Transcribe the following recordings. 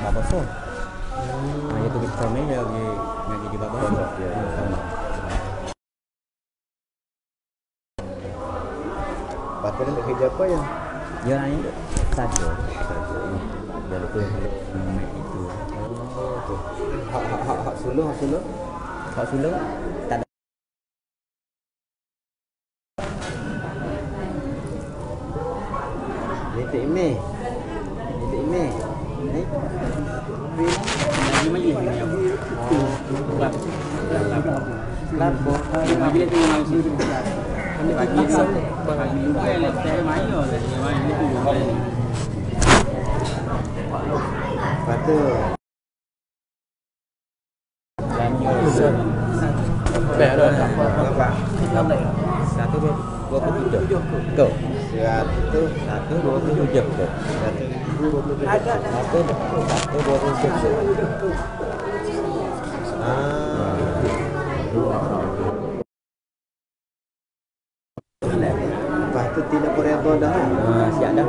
Bapa so. Hmm. Itu kita kami dia lagi ngaji di bapa so. Ya. Bapa ni nak kerja apa ya? Ya ini saja. Dia lupa kalau itu. Oh, tu. Hak hak hak hak suluh hak suluh. Hak sulung tak ada. Ni tak ime. Ni. Lagi maju ni yang. Lap. Lap. Lapo. Lagi dia tengok mau sini. Kami bagi so. Bagi lupa yang saya main oh. Yang main itu lupa. Lepas tu. Berapa? Satu dua dua puluh tujuh. Kau. Seratus. Satu dua puluh tujuh. Seratus ribu dua puluh tujuh. Satu satu dua puluh tujuh. Ah. Lepas tu Tina Korea dah lah. Ah, siap dah.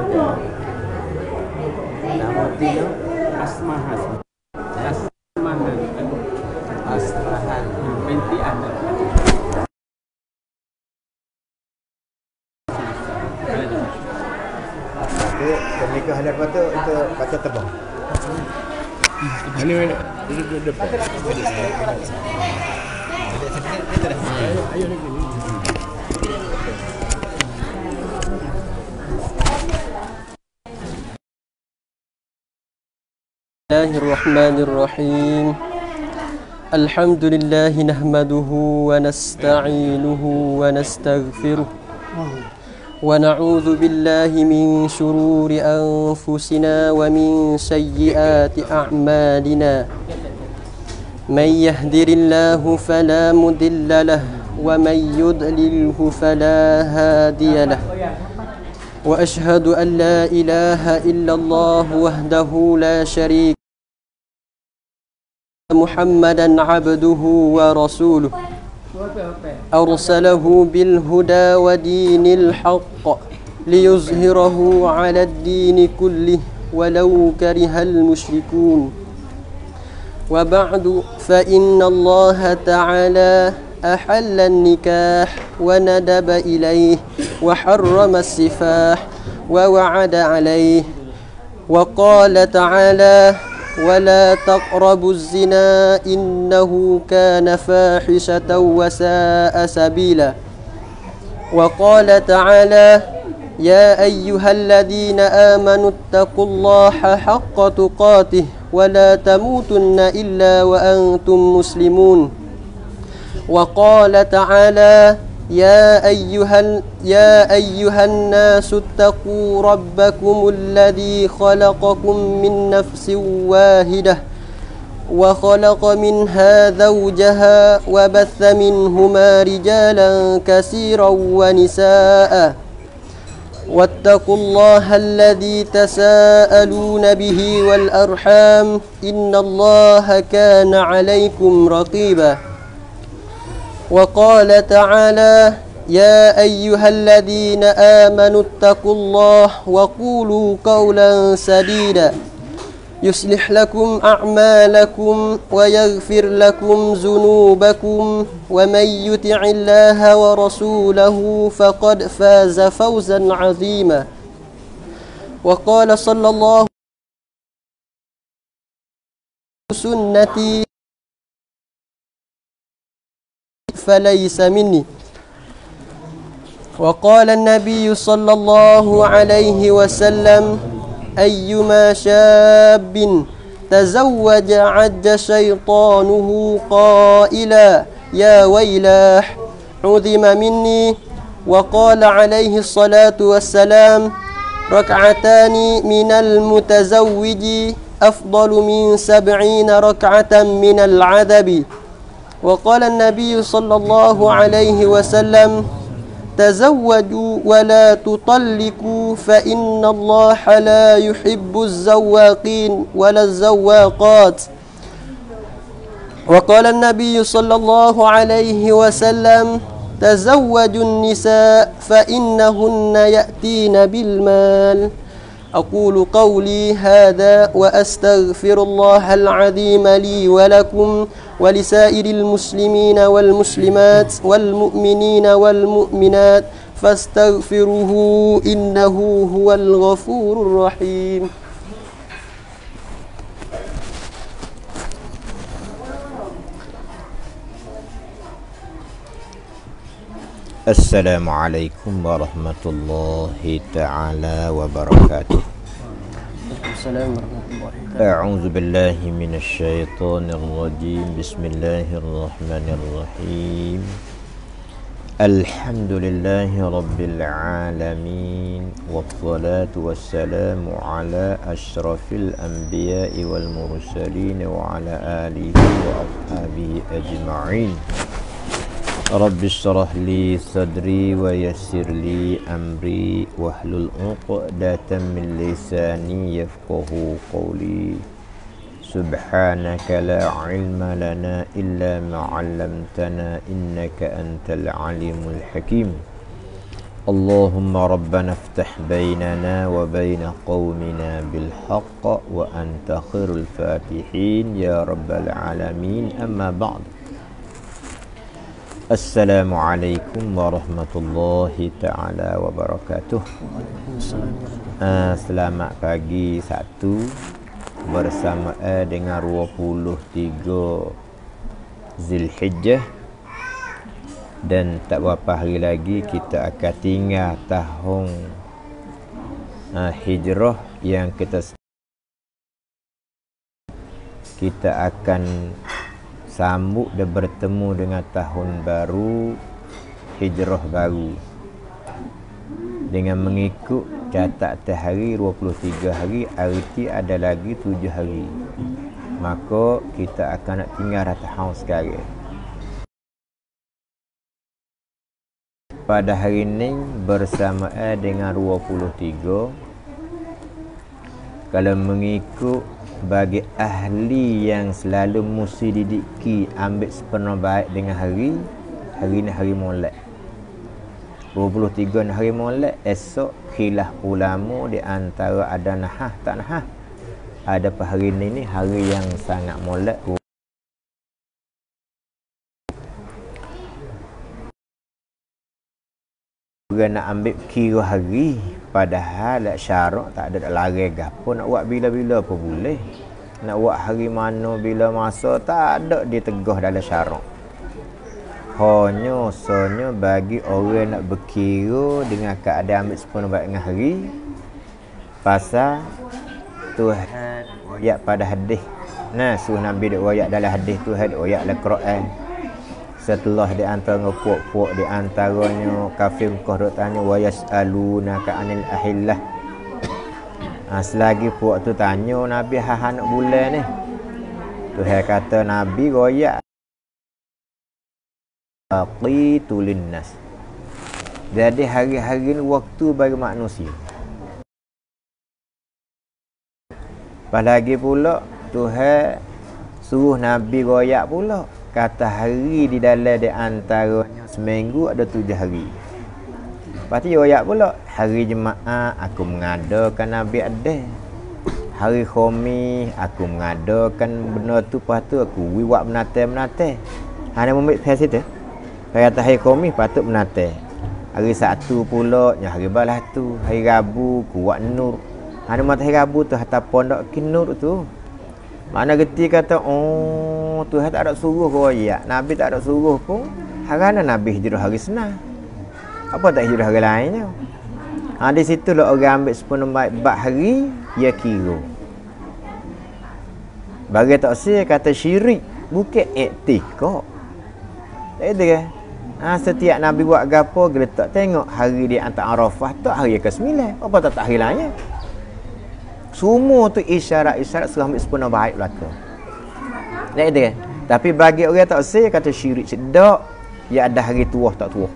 Nama Tina Asmahan. Asmahan. Asrahan. Binti Ahmad. Lepas tu pernikahan lepas tu itu baca tebang. Ini mana? Duduk depan. الله الرحمن الرحيم. الحمد لله نحمده ونستعينه ونستغفره. ونعوذ بالله من شرور أنفسنا ومن سيئات أعمالنا. من يهدر الله فلا مضل له ومن يضلله فلا هادي له. وأشهد أن لا إله إلا الله وحده لا شريك محمدا عبده ورسوله. أرسله بالهدى ودين الحق ليظهره على الدين كله ولو كره المشركون. وبعد فإن الله تعالى أحل النكاح وندب إليه وحرم السفاح ووعد عليه وقال تعالى ولا تقربوا الزنا إنه كان فاحشة وساء سبيلا. وقال تعالى يا أيها الذين آمنوا اتقوا الله حق تقاته ولا تموتن إلا وأنتم مسلمون. وقال تعالى يا أيها, يا أيها الناس اتقوا ربكم الذي خلقكم من نفس واحدة وخلق منها زوجها وبث منهما رجالا كثيرا ونساء واتقوا الله الذي تساءلون به والأرحام إن الله كان عليكم رقيباً وقال تعالى يا أيها الذين آمنوا اتقوا الله وقولوا قولا سديدا يصلح لكم أعمالكم ويغفر لكم ذنوبكم ومن يطع الله ورسوله فقد فاز فوزا عظيما. وقال صلى الله سنتي فليس مني. وقال النبي صلى الله عليه وسلم أيما شاب تزوج عد شيطانه قائلا يا ويلاه عظم مني. وقال عليه الصلاة والسلام ركعتان من المتزوج أفضل من سبعين ركعة من العذب. وقال النبي صلى الله عليه وسلم تزوجوا ولا تطلقوا فإن الله لا يحب الزواقين ولا الزواقات. وقال النبي صلى الله عليه وسلم تزوجوا النساء فإنهن يأتين بالمال. أقول قولي هذا وأستغفر الله العظيم لي ولكم ولسائر المسلمين والمسلمات والمؤمنين والمؤمنات فاستغفروه إنه هو الغفور الرحيم. السلام عليكم ورحمة الله تعالى وبركاته. السلام ورحمة الله أعوذ بالله من الشيطان الرجيم. بسم الله الرحمن الرحيم. الحمد لله رب العالمين والصلاة والسلام على أشرف الأنبياء والمرسلين وعلى آله وأصحابه أجمعين. رب اشرح لي صدري ويسر لي أمري واحلل عقدة من لساني يفقه قولي. سبحانك لا علم لنا إلا ما علمتنا إنك أنت العليم الحكيم. اللهم ربنا افتح بيننا وبين قومنا بالحق وأنت خير الفاتحين. يا رب العالمين. أما بعد. Assalamualaikum warahmatullahi taala wabarakatuh. Uh, selamat pagi satu bersama uh, dengan 23 Zulhijjah dan tak berapa hari lagi kita akan tinggal tahun uh, hijrah yang kita kita akan sambut dan bertemu dengan tahun baru hijrah baru. Dengan mengikut catat hari 23 hari arti ada lagi 7 hari. Maka kita akan nak tinggal tahun sekarang. Pada hari ini bersamaan dengan 23 kalau mengikut bagi ahli yang selalu mesti didiki ambil sepenuh baik dengan hari hari ni hari molek. 23 ni hari molek esok khilaf ulama di antara ada nahah tak nahah. Ada hari ni ni hari yang sangat molek. Orang nak ambil kira hari Padahal syarak tak ada lari gapo nak buat bila-bila pun boleh. Nak buat hari mana bila masa tak ada dia tegah dalam syarak. Hanya sonya bagi orang nak berkira dengan keadaan ambil sepenuh baik dengan hari pasal Tuhan ayat pada hadis. Nah, suruh Nabi duk ayat dalam hadis Tuhan ayat dalam Quran setelah di antara puak-puak di antaranya kafir Mekah duk tanya wa yasaluna ka anil ahillah? Ha, selagi puak tu tanya Nabi ha nak bulan ni. Tuhan kata Nabi royak. Aqitu linnas. Jadi hari-hari ni waktu bagi manusia. Pas lagi pula Tuhan suruh Nabi royak pula kata hari di dalam di antaranya seminggu ada tujuh hari. Tu ayat pula hari jemaah aku mengadakan Nabi ada. Hari khomi aku mengadakan benda tu lepas tu aku wiwak menate-menate. Hanya membik saya situ. Saya kata hari khomi patut menate. Hari satu pula yang hari balas tu. Hari Rabu kuat nur. Hanya mata hari Rabu tu hatta pondok kinur tu. Mana geti kata, oh Tuhan tak ada suruh royak. Nabi tak ada suruh pun. Harana Nabi hijrah hari senang. Apa tak hijrah hari lainnya? Ha, di situ lah orang ambil sepenuh baik bak hari, ya kira. Bagi tak saya kata syirik. Bukan etika. Tak ada kan? Ha, setiap Nabi buat gapo, geletak tengok hari dia antara Arafah tu hari ke-9. Apa tak tak hari lainnya? Semua tu isyarat-isyarat sudah ambil sepenuh baik belaka. Tak ada kan? Tapi bagi orang tak saya kata syirik sedap. Ya ada hari tua tak tua.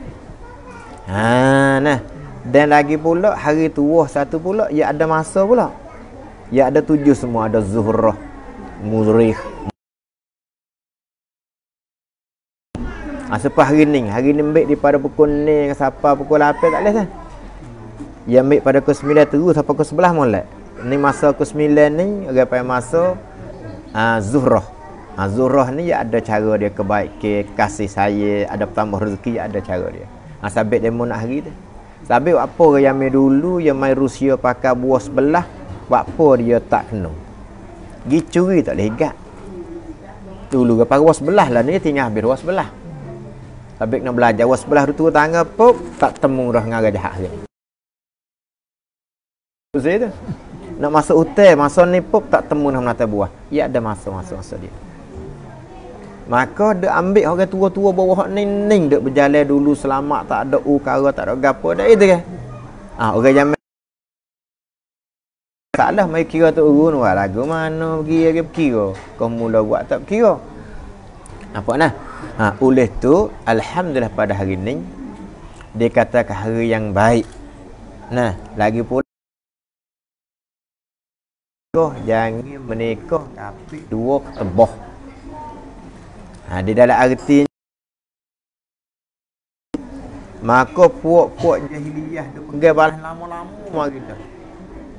Ha, nah. Dan lagi pula hari tua satu pula ya ada masa pula. Ya ada tujuh semua ada zuhrah, muzrikh. Ha, hari ni. Hari ni baik daripada pukul ni siapa pukul 8 tak boleh kan? Dia ambil pada pukul 9 terus sampai pukul 11 molek. Ni masa pukul 9 ni orang panggil masa uh, zuhrah. Ha, zuhrah ni dia ada cara dia kebaikan, kasih saya, ada tambah rezeki, ada cara dia. Ha, sabit demo nak hari tu. Sabit apa orang yang main dulu, yang main Rusia pakai buah sebelah, apa dia tak kena. Gi curi tak boleh higat. Dulu ke pakai buah sebelah lah ni, tinggal habis buah sebelah. Sabit nak belajar buah sebelah tu tangga pop, tak temu dah dengan gajah dia. Saya tu. Nak masuk hotel, masa ni pop tak temu nak menata buah. Ya ada masa-masa dia. Maka dia ambil orang tua-tua bawah ning-ning duk berjalan dulu selamat tak ada ukara tak ada gapo dah itu kan. Ah orang zaman Salah mai kira tu urun buat lagu mana pergi lagi kira. Kau mula buat tak kira. Apa nah? Ha, oleh tu alhamdulillah pada hari ni dia katakan hari yang baik. Nah, lagi pula jangan menikah tapi dua keteboh Ha, di dalam arti Maka puak-puak jahiliyah dia pegang balas lama-lama dah.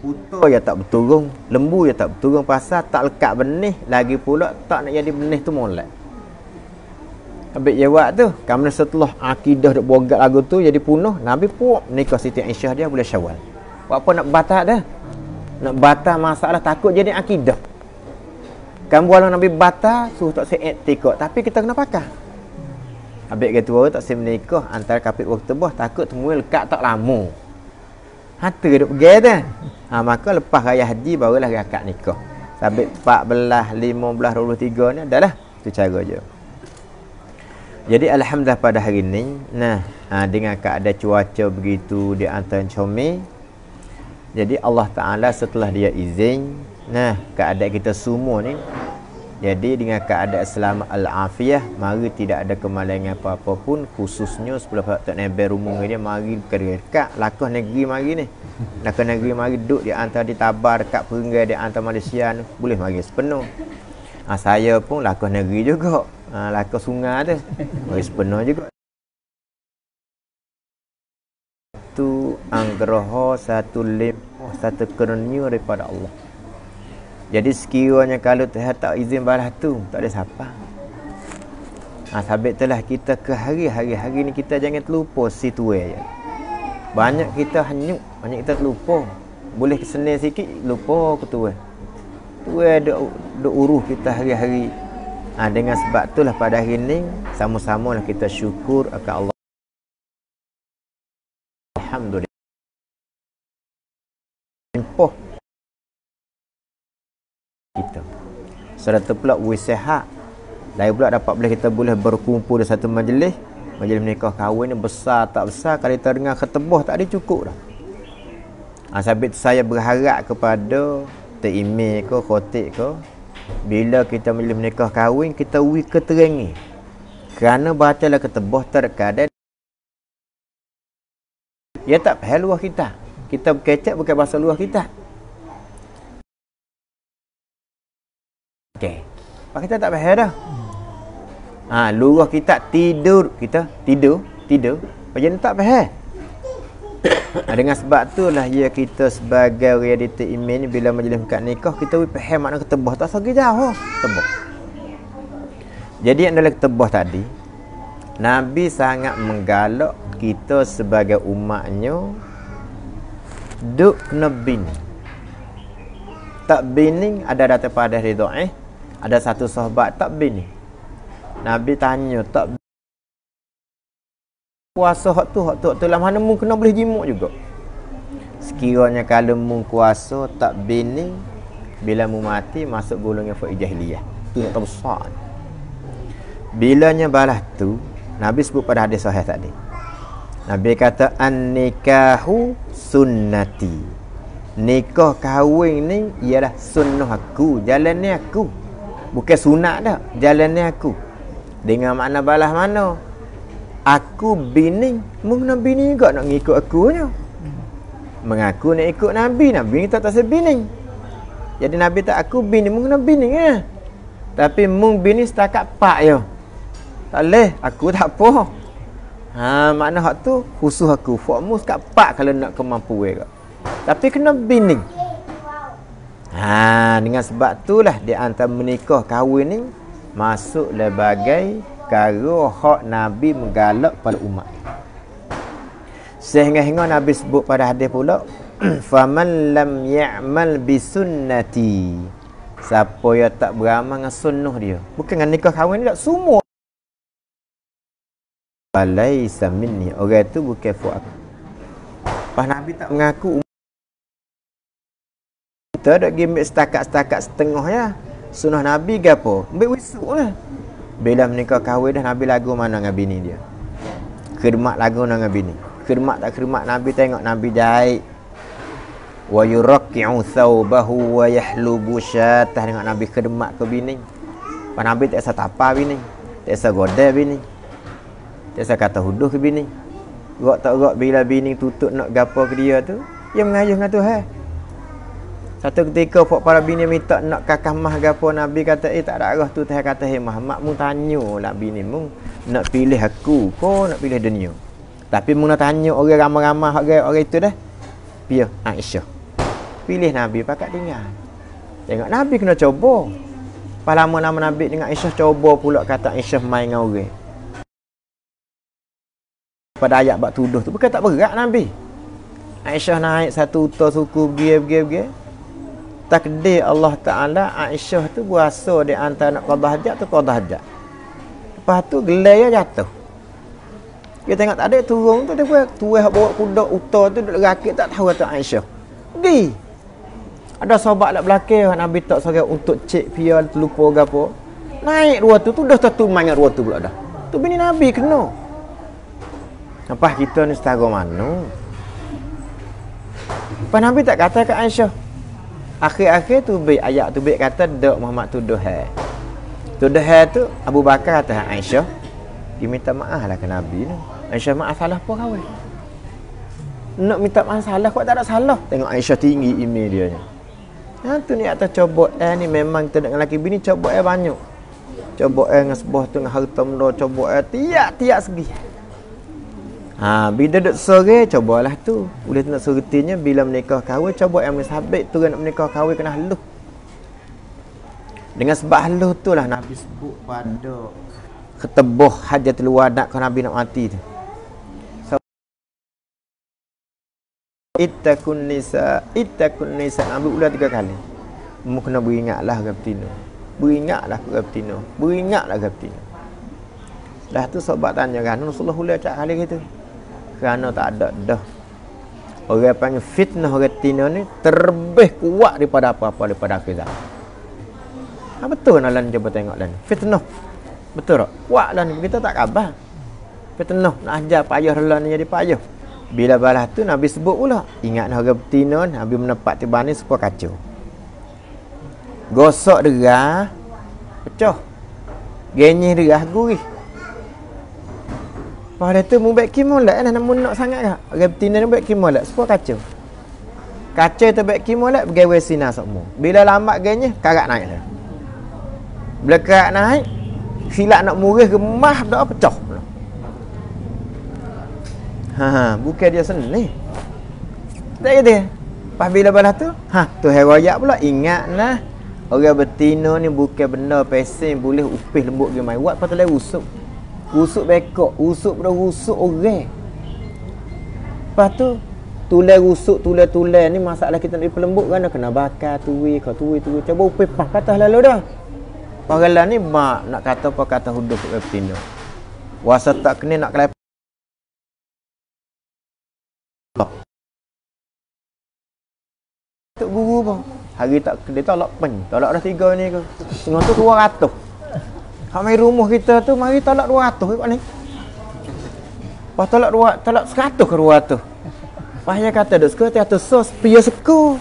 Putar ya tak berturung, lembu ya tak berturung pasal tak lekat benih, lagi pula tak nak jadi benih tu molek. Habis jawab tu, kerana setelah akidah duk bogat lagu tu jadi punuh, Nabi puak nikah Siti Aisyah dia boleh Syawal. Buat apa nak batal dah? Nak batal masalah takut jadi akidah. Kan bualang Nabi bata suruh tak saya etikot tapi kita kena pakai. Habis kata orang tak saya menikah antara kapit waktu tebah takut temui lekat tak lama. Hati duk pergi tu. Ha, maka lepas raya haji barulah akad nikah. Sampai 14, 15, 23 ni adalah tu cara je. Jadi alhamdulillah pada hari ni nah ha, dengan keadaan cuaca begitu di antara comel jadi Allah Taala setelah dia izin Nah, keadaan kita semua ni jadi dengan keadaan selamat al-afiyah mari tidak ada kemalangan apa-apa pun khususnya sebelum Tok Nabi rumung dia mari dekat lakah negeri mari ni. Lakah negeri mari duduk di antara di tabar dekat perenggai di antara Malaysia ni boleh mari sepenuh. Ha, saya pun lakah negeri juga. Ha, lakah sungai tu mari sepenuh juga. Satu anggraha satu lemah satu kernia daripada Allah jadi sekiranya kalau Tuhan tak izin balas tu, tak ada siapa. Ha, sabit telah kita ke hari-hari hari ni kita jangan terlupa si tuai je. Banyak kita hanyut, banyak kita terlupa. Boleh kesenil sikit, lupa ke. Tuai duk, duk uruh kita hari-hari. Ha, dengan sebab itulah pada hari ni, sama-sama lah kita syukur akan Allah. Alhamdulillah. Impoh kita. Serta pula wisahak. Lain pula dapat boleh kita boleh berkumpul di satu majlis. Majlis menikah kahwin ni besar tak besar. Kalau kita dengar ketebah tak ada cukup dah. Ha, sabit saya berharap kepada terimil ke, khotik ke. Bila kita majlis menikah kahwin, kita wi keterangi. Kerana bacalah ketebah terkadang. Ya tak luah kita. Kita berkecek bukan bahasa luah kita. Okey. Pak kita tak faham dah. Ha, lurah kita tidur, kita tidur, tidur. Macam tak faham. ha, dengan sebab tu lah ya kita sebagai reality iman bila majlis kat nikah kita we faham makna ketebah tak sagi jauh ketebah. Jadi yang dalam ketebah tadi Nabi sangat menggalak kita sebagai umatnya duk kena bini. Tak bini ada data pada ridha eh? Ada satu sahabat tak bini Nabi tanya tak kuasa hak tu hak tu hak tu. Lah mana mu kena boleh jimuk juga? Sekiranya kalau mu kuasa tak bini bila mu mati masuk golongan fa jahiliyah. Tu yang terbesar. Bilanya balas tu Nabi sebut pada hadis sahih tadi. Nabi kata an nikahu sunnati. Nikah kahwin ni ialah sunnah aku jalan ni aku. Bukan sunat dah Jalan ni aku. Dengan makna balas mana? Aku bini Mungkin bini juga nak ngikut aku ni Mengaku nak ikut Nabi Nabi tak tak sebini. Jadi Nabi tak aku bini Mungkin bini ya. Tapi mung bini setakat pak ya Tak boleh Aku tak apa Ha, makna hak tu khusus aku. Fokmu kat pak kalau nak kemampuan kau. Tapi kena bini. Ha, dengan sebab itulah di antara menikah kahwin ni masuk sebagai karo hak Nabi menggalak pada umat. Sehingga-hingga Nabi sebut pada hadis pula, "Faman lam ya'mal bi sunnati." Siapa yang tak beramal dengan sunnah dia. Bukan dengan nikah kahwin ni tak semua. Falaisa minni. Orang tu bukan fuak. Pas Nabi tak mengaku kita dok gimik setakat-setakat setengah ya. Sunnah Nabi ke apa? Ambil wisuk lah. Bila menikah kahwin dah Nabi lagu mana dengan bini dia? Khidmat lagu dengan bini. Khidmat tak khidmat Nabi tengok Nabi jahit. Wa yurakki'u thawbahu wa yahlubu syatah dengan Nabi khidmat ke bini. Pak Nabi tak usah tapa bini. Tak usah godel bini. Tak usah kata huduh ke bini. Gok tak gok bila bini tutup nak gapo ke dia tu, dia mengayuh dengan Tuhan. Satu ketika pok para bini minta nak kakah mah gapo Nabi kata eh tak ada arah tu teh kata hei Muhammad mu tanya lah bini mu nak pilih aku ko nak pilih dunia. Tapi mu nak tanya orang ramai-ramai orang orang itu dah. Pia Aisyah. Pilih Nabi pakat tinggal. Tengok Nabi kena cuba. Pas lama nama Nabi dengan Aisyah cuba pula kata Aisyah main dengan orang. Pada ayat bak tuduh tu bukan tak berat Nabi. Aisyah naik satu utar suku pergi pergi pergi. Takdir Allah Ta'ala Aisyah tu berasa di antara nak qadah hajat tu qadah hajat lepas tu gelai dia jatuh. Dia tengok tak ada turun tu dia buat tuai bawa kuda uta tu duduk rakit tak tahu kata Aisyah. Pergi. Ada sahabat nak belakang Nabi tak sorang untuk cek pia lupa ke apa naik dua tu tu dah main dua tu pula dah. Tu bini Nabi kena apa kita ni setara mana Lepas Nabi tak kata ke Aisyah Akhir-akhir tu baik ayat tu baik kata dak Muhammad tuduh hai. Tuduh hai tu Abu Bakar kata Aisyah dia minta maaf lah ke Nabi ni. Aisyah maaf salah apa kawan? Nak minta maaf salah kau tak ada salah. Tengok Aisyah tinggi email dia ni. Ha tu ni atas coba eh ni memang kita dengan lelaki bini coba eh banyak. Coba eh dengan sebuah tu dengan harta mendo coba eh tiap-tiap segi. Ha, bila duduk sore, cobalah tu. Boleh nak surutinya bila menikah kahwin, coba yang sabit tu nak menikah kahwin kena haluh. Dengan sebab haluh tu lah Nabi sebut pada ketebuh hajatul wadak kalau Nabi nak mati tu. Ittakun nisa, ittakun nisa. Nabi ulang tiga kali. Mu kena beringatlah ke betina. Beringatlah ke betina. Beringatlah ke betina. Dah tu sobat tanya kan Rasulullah ulang cak kali gitu kerana tak ada dah. Orang panggil fitnah orang tina ni terlebih kuat daripada apa-apa daripada akhir zaman. Ha, betul nak lan cuba tengok lan. Fitnah. Betul tak? Kuat lan kita tak khabar. Fitnah. Nak ajar payah lan jadi payah. Bila balas tu Nabi sebut pula ingat orang betina Nabi menepat tiba ni supaya kacau. Gosok derah pecah. Genyih derah gurih pada tu mu baik kim molek lah namun nak sangat ke. Orang betina ni baik kim molek semua kacau. Kacau tu baik kim molek bergawe sinar semua. Bila lambat ganya karat naik lah. Bila karat naik silap nak murih gemah dah pecah. Ha, ha bukan dia seni. Tak kata. Pas bila balas tu, ha tu hai royak pula ingatlah orang betina ni bukan benda pesen boleh upih lembut mai. Buat patut usuk. Rusuk bekok, rusuk pada rusuk orang. Lepas tu tulai rusuk, tulai-tulai ni masalah kita nak pelembut kan kena bakar tuwi, kau tuwi tuwi. Coba upih pah kata lalu dah. Pagalah ni mak nak kata apa kata hudup ke betina. Wasa tak kena nak kelep. Tok guru pun. Hari tak dia tolak pen. Tolak dah tiga ni ke. Tengah tu 200. Hak mai rumah kita tu mari tolak 200 kat ni. Pas tolak 2 tolak 100 ke 200. Pas dia kata dak suka atas sos pia suku.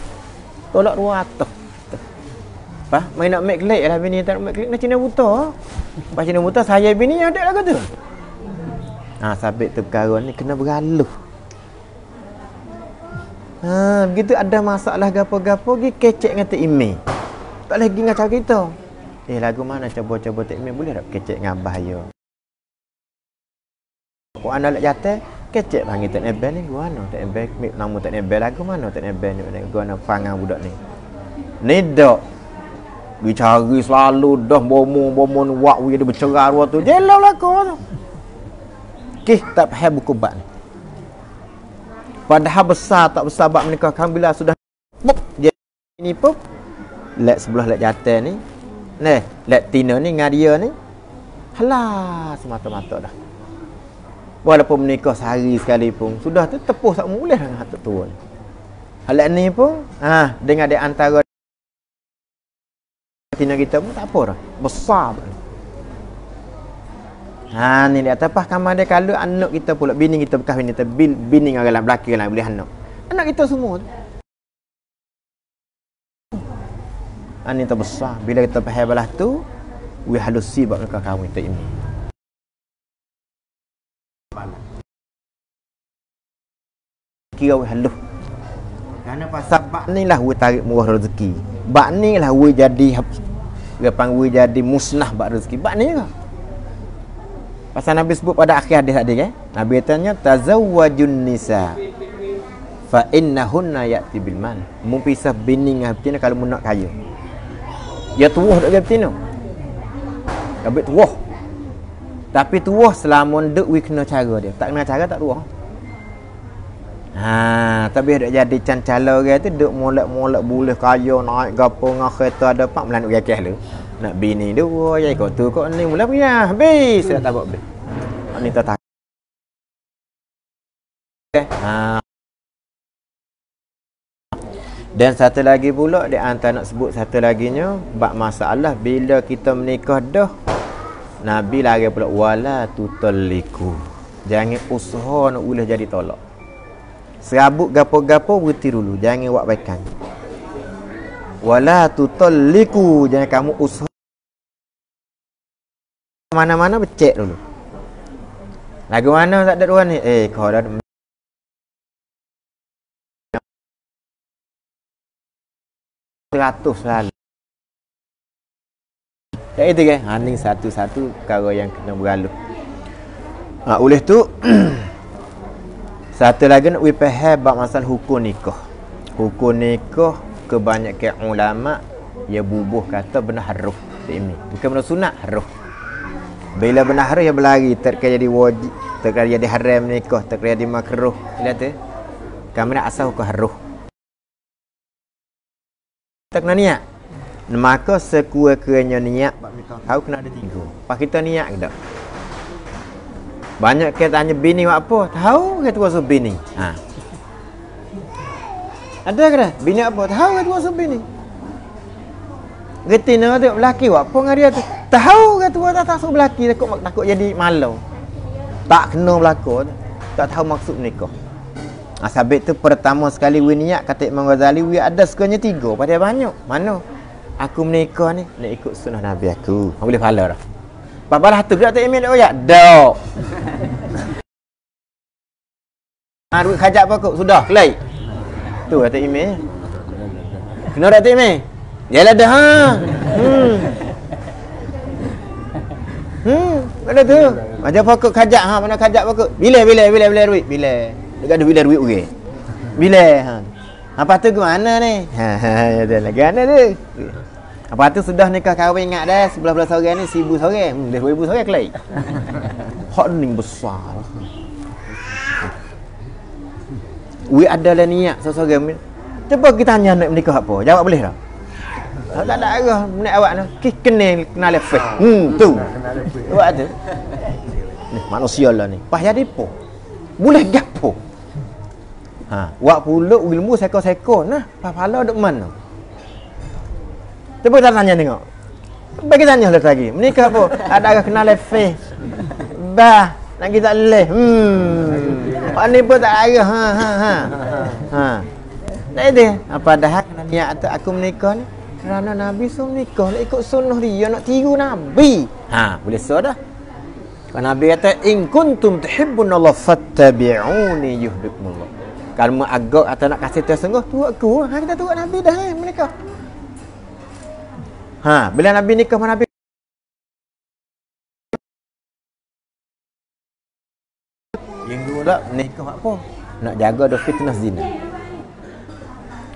Tolak 200. Pas mai nak make late lah bini tak make late nak Cina buta. Pas Cina buta saya bini ada lah kata. Ha sabit tu perkara ni kena beraluh. Ha begitu ada masalah gapo-gapo gi kecek ngata email. Tak lagi ngacau kita. Eh lagu mana coba-coba tak boleh tak kecek dengan abah yo. Kau anak lek jatuh, kecek panggil tak nebel ni. Gua mana tak nebel nama tak nebel. Lagu mana tak nebel ni? Gua nak pangang budak ni. Ni dak dicari selalu dah bomo bomo wak wi dia bercerai dua tu. Jelau lah kau tu Okey, tak faham buku bab ni. Padahal besar tak besar bab menikah kan bila sudah. Pop dia ini let sebelah let jatuh ni. Neh, let tina ni dengan dia ni. Halah semata-mata dah. Walaupun menikah sehari sekali pun sudah tu tepuh tak boleh dengan hak tua ni. Hal ni pun ha dengan di antara tina kita pun tak apa dah. Besar pun. Ha ni dia atas pas kamar dia kalau anak kita pula bini kita bekas bini kita bini orang dalam belakang lah boleh anak. Anak kita semua. Ha ni terbesar bila kita faham belah tu we halusi buat mereka kahwin kita ini. Kira we haluh. Kerana pasal bak ni lah we tarik murah rezeki. Bak ni lah we jadi dia panggil jadi musnah bak rezeki. Bak ni lah. Pasal Nabi sebut pada akhir hadis tadi kan. Nabi tanya tazawwajun nisa fa innahunna ya'ti bil mal. Mu pisah bini betina kalau mu nak kaya. Ya tuah dak betina. Nabi tuah. Tapi tuah selama dek we kena cara dia. Tak kena cara tak tuah. Ha, tapi dak jadi cancala orang tu duk molek-molek boleh kaya naik gapo ngah kereta ada pak melanuk gakeh lu nak bini dua ya kau tu kau ni mula punya habis tak tahu habis ni tak tahu ha dan satu lagi pula di antara nak sebut satu laginya bab masalah bila kita menikah dah Nabi lagi pula wala tutalliku jangan usaha nak boleh jadi tolak. Serabut gapo-gapo berhenti dulu. Jangan buat baikan. Wala tutalliku jangan kamu usaha. Mana-mana becek dulu. Lagu mana tak ada tuan ni? Eh kau dah seratus lalu Ya itu kan, ha, ni satu-satu perkara yang kena berlalu. Ha, oleh tu, satu lagi nak faham bab masalah hukum nikah. Hukum nikah kebanyakan ulama ia bubuh kata benar haruh ini. Bukan benar sunat haruh. Bila benar haruh ia berlari terkait jadi wajib, terkait jadi haram nikah, terkait jadi makruh. Lihat tu. Kami nak asal hukum haruh. Tak kena niat. Maka sekua-kuanya niat tahu kena ada tiga. Pak kita niat ke tak? Banyak kita tanya bini buat apa? Tahu ke tu bini? Ha. Ada ke dah? Bini apa? Tahu ke tu bini? Getina tu lelaki buat apa dengan dia tu? Tahu ke tu tak tahu lelaki takut takut jadi malu. Tak kena berlaku Tak tahu maksud nikah. Ha, sabit tu pertama sekali we niat kata Imam Ghazali we ada sekanya tiga pada banyak. Mana? Aku menikah ni nak ikut sunnah Nabi aku. Boleh pahala dah. Bapak lah tu tak email dia oyak. Dok. Ha, duit khajat apa kau? Sudah, kelai. Tu kata email. Kena tak email? Yalah dah ha. Hmm. Hmm, ada tu. Macam pokok khajat ha, mana khajat pokok? Bila bila bila bila duit? Bila? Dekat bila duit okey. Bila ha. Apa tu ke mana ni? Ha ha ya dah lagi mana tu? Apa tu sudah nikah kahwin ingat dah sebelah belah seorang ni seribu seorang. Hmm, dah ribu seorang kelai. Hak ni besar. We ada lah niat seorang Cuba kita tanya nak menikah apa? Jawab boleh tak? Tak ada arah Menik awak tu Kis kenal Kenal lepas Hmm tu Awak tu Ni manusia lah ni Pas jadi apa? Boleh gapo? Ha, wak puluk ilmu seko-seko nah, pahala duk mana? Cuba kita tanya tengok. Bagi tanya lagi. Menikah apa? Ada agak kenal lefe. Bah, nak kita leh. Hmm. Pak ni pun tak ada. Ha ha ha. Ha. Tak ada. Apa dah kena niat tu aku menikah ni? Kerana Nabi suruh menikah nak ikut sunnah dia nak tiru Nabi. Ha, boleh so dah. Kalau Nabi kata in kuntum tuhibbunallah fattabi'uni yuhibbukumullah. Mu agak atau nak kasih tersengguh tu aku. Ha kita turut Nabi dah eh menikah. Ha, bila Nabi nikah mana Nabi pula nikah apa? Nak jaga dah fitnah zina.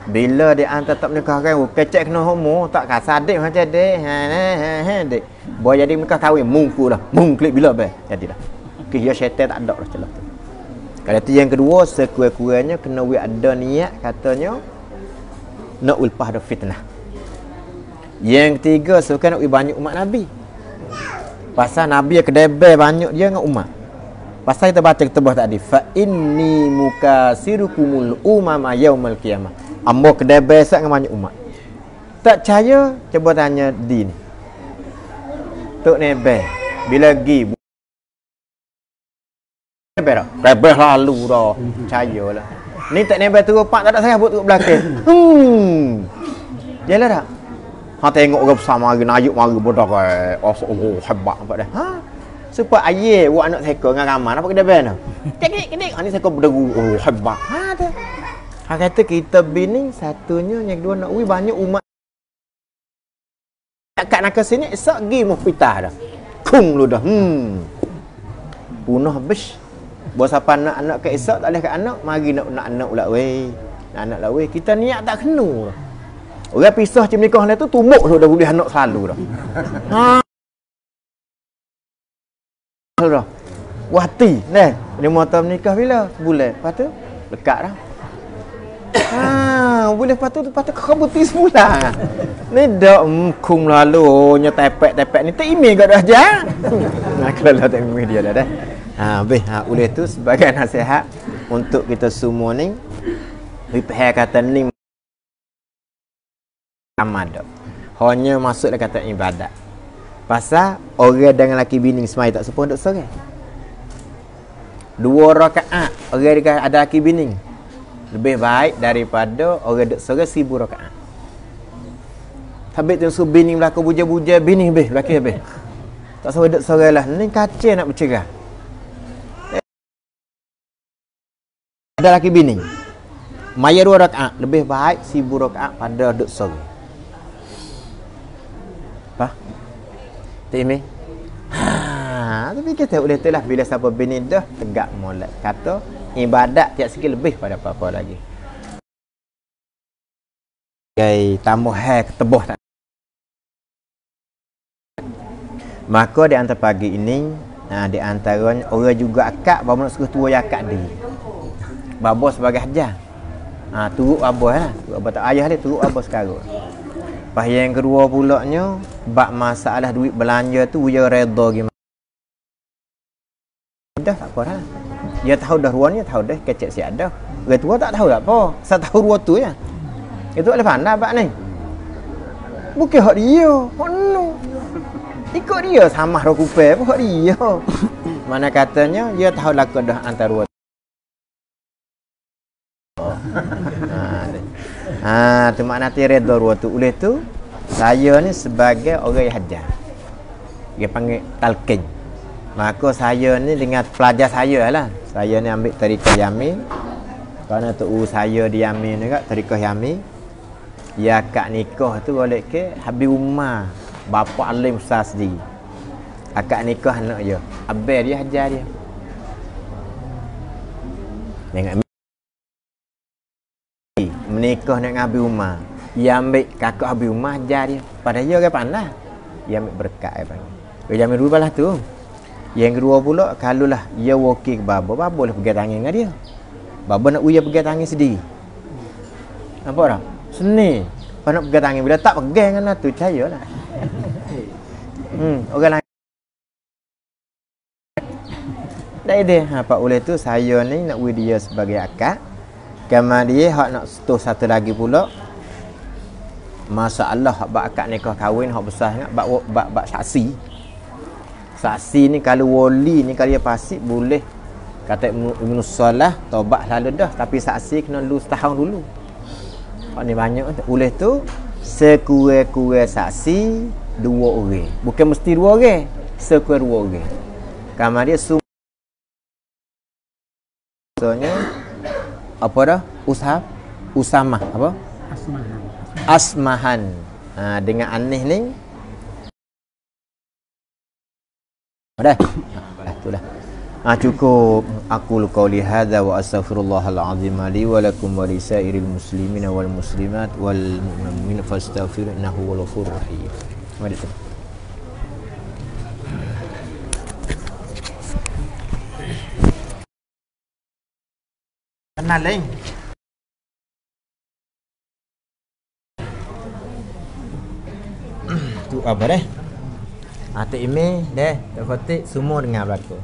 Bila dia hantar tak menikahkan, kecek kena homo, tak kasar adik macam dek. Ha, ha, ha, dek. Boy jadi menikah kahwin, mungku lah. Mung klik bila be. Jadilah. Kira syaitan tak ada lah celah tu. Kalau tu yang kedua, sekurang-kurangnya kena we ada niat katanya nak ulpah dah fitnah. Yang ketiga, suka nak banyak umat Nabi. Pasal Nabi kedebel banyak dia dengan umat. Pasal kita baca ketebah tadi, fa inni mukasirukumul umama yaumal qiyamah. Ambo kedebel sangat dengan banyak umat. Tak percaya, cuba tanya din. Tok Nebe, bila pergi Nebe dah. Nebe lalu dah. Percaya lah. Ni tak Nebe tu pak tak ada saya buat tu belakang. Hmm. Jalan tak? Ha tengok orang besar mari nayuk mari bodoh ke. Oh, oh hebat nampak dah. Ha. Supaya aye buat anak seko dengan ramai nampak kedai ben. Kedik kedik. Ha ni seko berderu. Oh hebat. Ha tu. Ha kata kita bini satunya yang kedua nak wi banyak umat kat nak sini esok gi mau pitah dah. Kung lu dah. Hmm. Punah habis. Bos apa anak anak ke esok tak boleh kat anak, mari nak nak anak pula weh. Nak anak lah weh. Kita niat tak kena. Orang pisah macam nikah lah tu tumbuk tu dah boleh anak selalu dah. Ha. Dah. Wati, nah. Dia mau tahu nikah bila? Sebulan. Lepas tu dekat dah. Ha, boleh lepas tu tu kau buti semula. Ni dak mkum lalu oh, nya tepek-tepek ni email kat dah aja. Nah, kalau tak email dia dah dah. Ha, beh, ha, boleh tu sebagai nasihat untuk kita semua ni. Repair kata ni amal dak. Hanya masuk dalam kata ibadat. Pasal orang dengan laki bini semai tak sepuluh duk seorang. Dua rakaat orang ada laki bini lebih baik daripada orang duk seorang seribu rakaat. Habis tu su bini belaka buja-buja bini habis laki habis. Tak sampai duk seorang lah. Ni kacau nak bercerah. Ada laki bini. Maya dua rakaat lebih baik seribu rakaat pada duk seorang. Apa? Tak ini? Ha, tapi kita boleh tu lah bila siapa bini dah tegak molek. Kata ibadat tiap sikit lebih pada apa-apa lagi. Gay tambah hai keteboh tak. Maka di antara pagi ini, ha, di antaranya orang juga akak bawa nak suruh tua yang akak dia. Babo sebagai hajar. Ha, turut abah lah. Turut abah tak ayah dia, turut abah sekarang. Lepas yang kedua pulaknya, bak masalah duit belanja tu, dia reda gimana. Dah tak apa dah. Dia tahu dah ruang ni, tahu dah kecek siap dah. Orang tua tak tahu tak apa. Saya tahu ruang tu ya. Itu ada pandai bak ni. Bukan hak dia. Hak nu. Ikut dia sama roh pun hak dia. Mana katanya, dia tahu lah dah antara ruang. Ha, tu makna redha ruwa tu. Oleh tu, saya ni sebagai orang yang hajar. Dia panggil talqin. Maka saya ni dengan pelajar saya lah. Saya ni ambil tarikah yamin. Kerana tu saya di yamin juga, tarikah yamin. Ya kak nikah tu boleh ke Habib Umar. Bapa alim besar sendiri. Akak nikah anak je. Abel dia hajar dia. Tengok menikah dengan Abi Umar. Dia ambil kakak Abi Umar ajar dia. Pada dia orang pandai. Dia ambil berkat dia panggil. Dia ambil dua balas tu. Yang kedua pula, kalau lah dia wakil ke baba, baba boleh pergi tangan dengan dia. Baba nak uya pergi tangan sendiri. Nampak tak? Seni. Kalau nak pergi tangan, bila tak pergi dengan lah tu, percaya lah. Hmm, orang lain. Tak ada. Ha, Pak tu, saya ni nak uya dia sebagai akak. Kemudian hak nak setuh satu lagi pula. Masalah hak bak akad nikah kahwin hak besar sangat bak saksi. Saksi ni kalau wali ni kalau dia pasik boleh kata Ibn Salah taubat selalu dah tapi saksi kena lu setahun dulu. Hak ni banyak oleh tu sekurang-kurang saksi dua orang. Bukan mesti dua orang. Sekurang dua orang. Kemudian semua Soalnya apa dah? Ushab Usamah apa? Asmahan. Asmahan. Ha, dengan anih ni Dah. Ha, itulah. Ha, cukup. أقول قولي هذا وأستغفر الله العظيم لي ولكم ولسائر المسلمين والمسلمات والمؤمنين فاستغفروا إنه هو الغفور الرحيم Mari kita. Kenal lain. Tu apa Atik email dah, tak kotik semua dengar berlaku.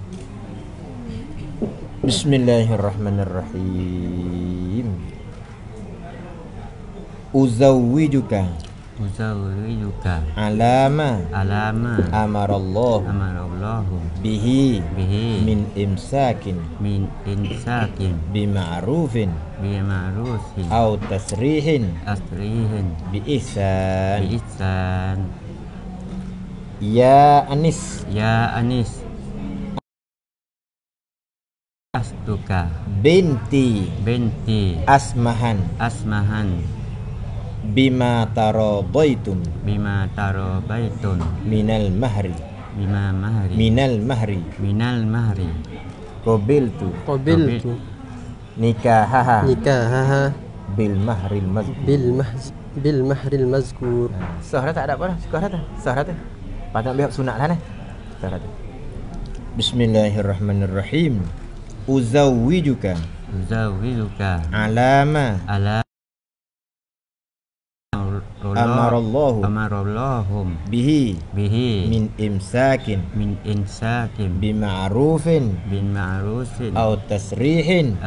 Bismillahirrahmanirrahim. Uzawwijuka. Uzawwijuka. Alama. Alama. Amarallahu amarallahu. Bihi. Bihi. Min imsakin. Min insakin bima'rufin. Bi ma'rufin aw tasrihin. Asrihin bi ihsan bi ihsan Ya Anis. Ya Anis. Astuka. Binti. Binti. Asmahan. Asmahan. Bima taro baitun. Bima taro baitun. Minal mahri. Bima mahri. Minal mahri. Minal mahri. Kobil tu. Kobil tu. Nikahaha. Nikahaha. Bil mahri mazkur. Bil mahri. Bil mahri mazkur. Sahara tak ada apa lah. Sahara tak. Sahara tak. Patut biar sunat dah ni. Bismillahirrahmanirrahim. Uzawwijuka. Uzawwijuka. Alama. Ala amarallahu. Amarallahum. Bihi. Bihi. Min imsakin. Min imsakin. Bi ma'rufin bi ma'rufin tasrihin.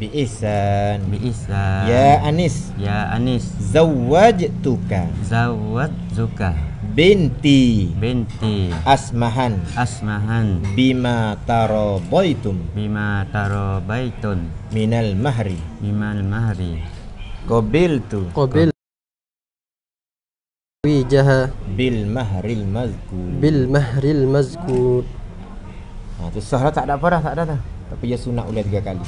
Bi isan bi isan ya anis. Ya anis. Zawwajtuka. Zawwajtuka. Binti. Binti. Asmahan. Asmahan. Bima tarabaitum bima tarabaitun minal mahri. Minal mahri. Qabiltu. Qabil bil mahril mazkur bil يخرجها بالمهر المذكور tak ada apa dah tak ada dah tapi ya sunat ulah tiga kali.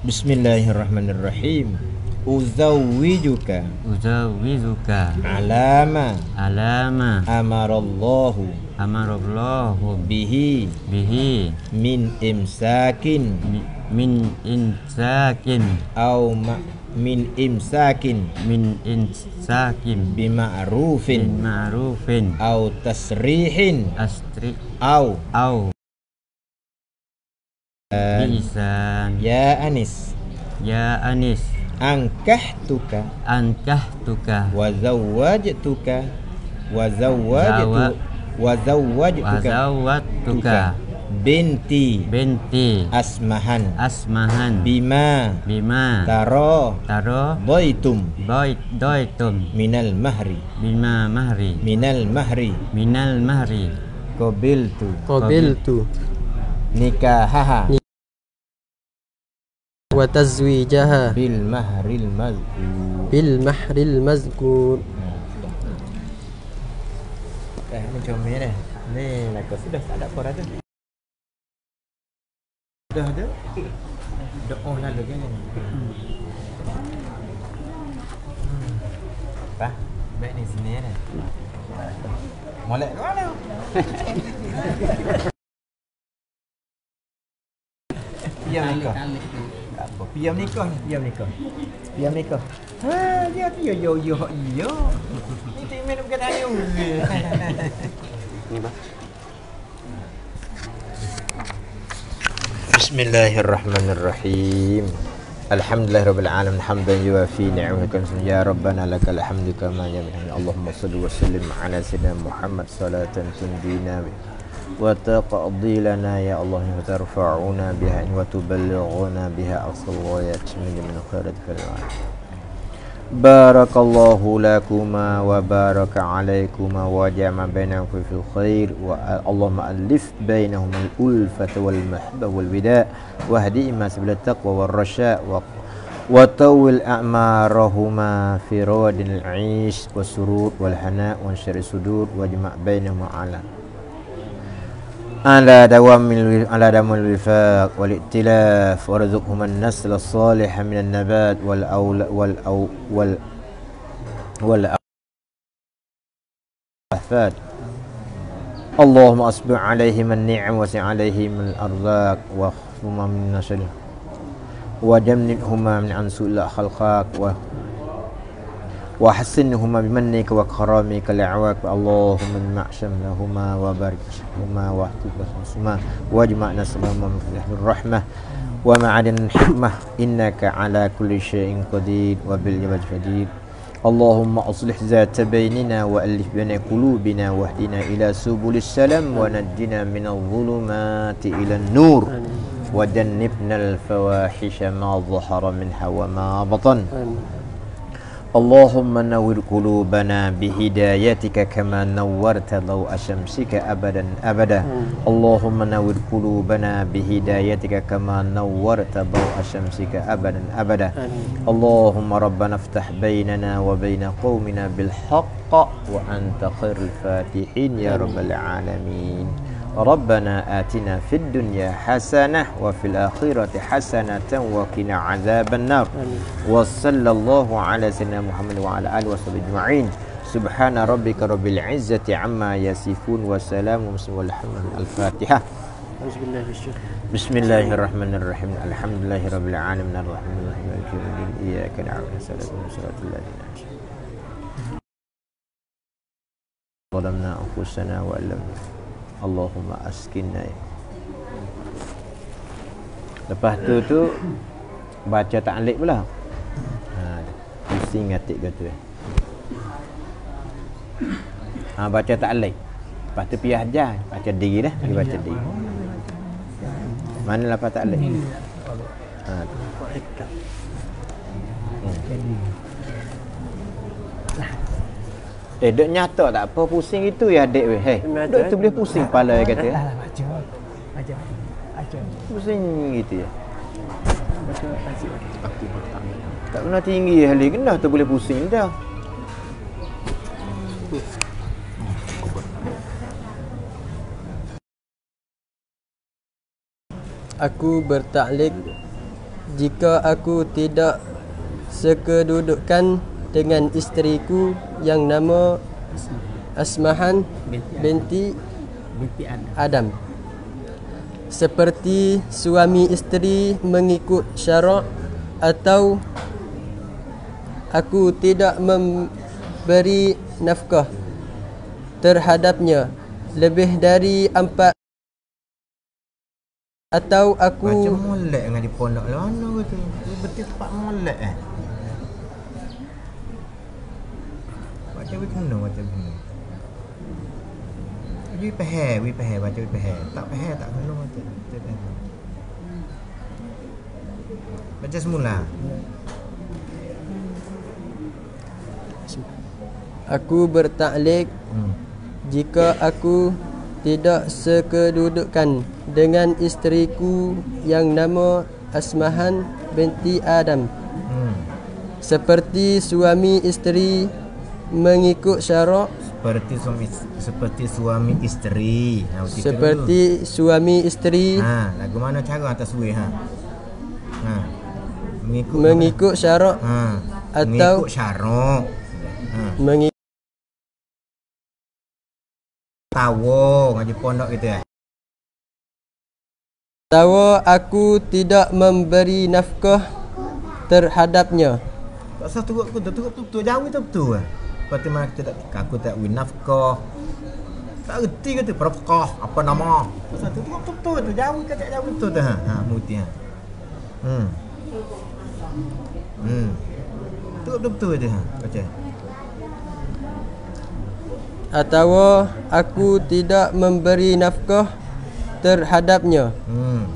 Bismillahirrahmanirrahim. Uzawwijuka. Uzawwijuka. Alama. Alama. Amarallahu. Amarallahu bihi. Bihi. Min imsakin. Min imsakin. Au ma min imsakin min insakin bima'rufin. Ma'rufin aw tasrihin. Astri aw au. Biisan ya anis. Ya anis. Angkahtuka ankah tuka wa zawwajtuka. Wa zawwajtu Zawa- wa zawwajtuka. Wazawat tuka binti. Binti. Asmahan. Asmahan. Bima. Bima. Taro. Taro. Doitum. Doit doitum. Minal mahri. Bima mahri. Minal mahri. Minal mahri. Qabiltu qabiltu nikahaha. Wa tazwijaha. Bil mahril mazkur. Bil mahril mazkur. Eh, macam ni dah eh. ni lah kau sudah tak ada apa tu dah ada doa lah lagi ni hmm. apa baik ni sini dah molek ke mana Piam nikah. Apa. Piam nikah ni. Piam nikah. Piam nikah. Ha, dia tu yo yo yo yo. Itu main bukan tanya. Ni bah. Bismillahirrahmanirrahim. Alhamdulillah rabbil alamin hamdan yuafi ni'amaka ya rabbana lakal hamdu kama yamliku Allahumma salli wa sallim ala sayyidina Muhammad salatan tundina bi wa taqdi lana ya Allah wa tarfa'una biha wa tuballighuna biha. Aqsal ghayat min min khairat fil بارك الله لكما وبارك عليكما وجمع بينكم في الخير اللهم ألف بينهما الألفة والمحبة والوداع واهدئهما سبيل التقوى والرشاء و- وطول أعمارهما في رواد العيش والسرور والهناء وانشر الصدور واجمع بينهما على على دوام على دوام الوفاق والائتلاف وارزقهما النسل الصالح من النبات والأول والأو وال والأحفاد اللهم أصبح عليهم النعم وسع عليهم الأرزاق واخفهما من نشر وجنبهما من عن سوء خلقك وحسنهما بمنك وكرمك الأعواك اللهم المعشم لهما وبارك لهما واحتف لهما واجمعنا سلام في الرحمة ومعدن الحكمة إنك على كل شيء قدير وبالجبل جديد اللهم أصلح ذات بيننا وألف بين قلوبنا واهدنا إلى سبل السلام ونجنا من الظلمات إلى النور. وجنبنا الفواحش ما ظهر منها وما بطن. اللهم نور قلوبنا بهدايتك كما نورت ضوء شمسك أبدا أبدا اللهم نور قلوبنا بهدايتك كما نورت ضوء شمسك أبدا أبدا اللهم ربنا افتح بيننا وبين قومنا بالحق وأنت خير الفاتحين يا رب العالمين ربنا آتنا في الدنيا حسنة وفي الآخرة حسنة وقنا عذاب النار. وصلى الله على سيدنا محمد وعلى آله وصحبه أجمعين. سبحان ربك رب العزة عما يصفون وسلام والحمد لله الفاتحة بسم الله الرحمن الرحيم. الحمد لله رب العالمين. الرحمن الرحيم. مالك يوم الدين. إياك نعبد. أنعمت عليهم. ظلمنا أنفسنا وإن لم Allahumma askinna Lepas tu tu Baca ta'lik pula ha, Pusing atik kata ha, Baca ta'lik Lepas tu piyah ajar Baca diri dah Dia baca diri. Mana lepas ta'lik ha, Eh, duk nyata tak apa pusing itu ya adik weh. Hey, duk tu boleh pusing kepala dia kata. Alah, baca. Baca. Baca. Pusing gitu ya. Baca asyik. Aku. Tak pernah tinggi hali kena tu boleh pusing dah. Aku bertaklid jika aku tidak sekedudukan dengan isteriku yang nama Asmahan binti Binti Adam. Seperti suami isteri mengikut syarak atau aku tidak memberi nafkah terhadapnya lebih dari empat atau Macam aku molek dengan di pondok lah mana kata. Betul tempat molek eh. Wih kena baca kena. Wih pehe, wih pehe, baca wih pehe. Tak pehe tak baca. Baca pehe. Baca semula. aku bertaklid Hmm. jika aku tidak sekedudukan dengan isteriku yang nama Asmahan binti Adam Hmm. seperti suami isteri mengikut syarak Seperti suami seperti suami isteri. Ha, seperti suami isteri dulu. Ha, lagu mana cara atas wih ha? Ha. Mengikut mengikut syarak ha. atau- mengikut syarak. Ha. mengikut Tawo ngaji pondok gitu ya. tahu aku tidak memberi nafkah terhadapnya Tak usah turut aku tu turut betul jauh tu betul ah. Lepas tu mana kita tak aku tak win nafkah. Tak reti kata berapkah apa nama. Tak usah turut betul tu jauh ke tak jauh betul tu ha. Ha muti ha. Hmm. Hmm. Turut betul tu ha. Baca. atau aku tidak memberi nafkah terhadapnya Hmm.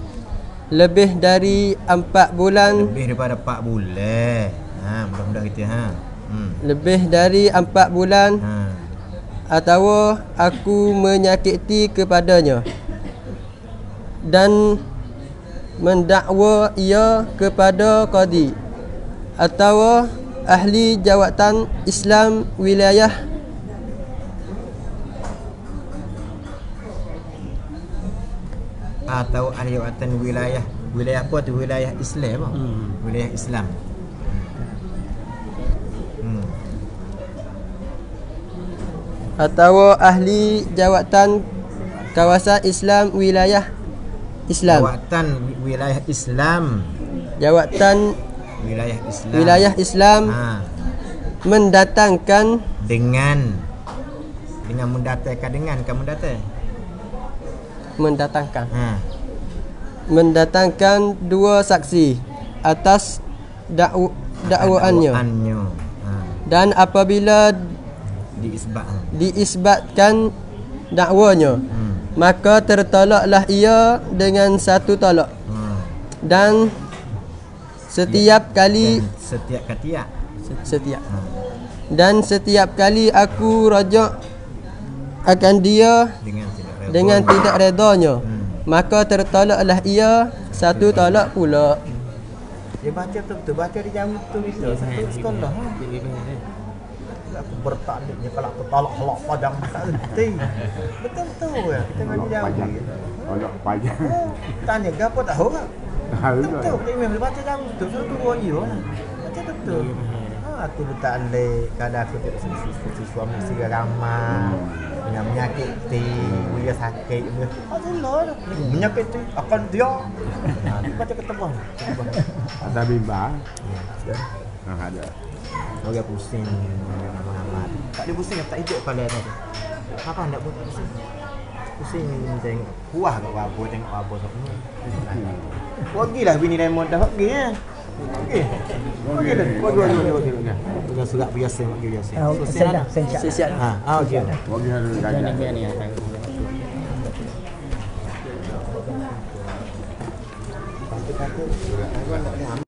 lebih dari empat bulan Lebih daripada 4 bulan. Ha, mudah-mudah kita ha. Hmm. lebih dari empat bulan Ha. atau aku menyakiti kepadanya dan mendakwa ia kepada qadi atau ahli jawatan Islam wilayah atau ahli jawatan wilayah wilayah apa tu wilayah Islam apa? Hmm. Wilayah Islam. Atau ahli jawatan kawasan Islam wilayah Islam. Jawatan wilayah Islam. Jawatan Wilayah Islam. wilayah Islam Ha, mendatangkan dengan dengan mendatangkan dengan kamu datang. mendatangkan Ha. mendatangkan dua saksi atas dakw dakwaannya Dakwaannya. Ha. dan apabila Diisbat. Diisbatkan dakwanya Hmm. maka tertolaklah ia dengan satu tolak Ha. dan setiap kali Dan setiap ketiak. setiap Ha. dan setiap kali aku rajak akan dia Dengan tidak redha. dengan tidak redanya Hmm. maka tertolaklah ia satu tolak pula Dia baca betul-betul baca di jam tu bisa satu sekolah. Ha. Aku bertandingnya kalau aku tolak halak padang tak erti. Betul-betul ya. Kita ngaji jam. Olok pajak. Tanya gapo tahu tak? Tahu Betul betul. Kita memang baca jam tu suruh tu yo lah. Baca betul. Tu letak le kadang aku tidak sisi suami isteri ramah dengan menyakiti, dia sakit, dia Allah menyakiti akan dia. Ha, baca ketebang. Ketebang. Ada bimba. Ya. Ha ada. Orang pusing Muhammad. Tak ada pusing tak hidup kepala tadi. Apa hendak buat pusing? Pusing tengok puah kat babo tengok babo tak bini dah pergi ya. Pergi. Pergi dah. Pergi pergi pergi pergi. Dengan surat biasa pergi biasa. Selesai dah. Sesiat. Ha, ah okey. Bagi ada gajah. ni ni.